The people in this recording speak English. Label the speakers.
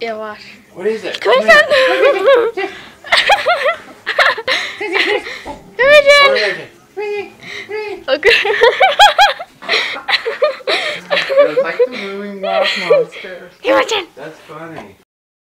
Speaker 1: Yeah, watch.
Speaker 2: What is it?
Speaker 1: Come here, son. Come here, Jen. Okay.
Speaker 2: It's like the moving rock monster.
Speaker 1: Come here, Jen.
Speaker 2: That's funny.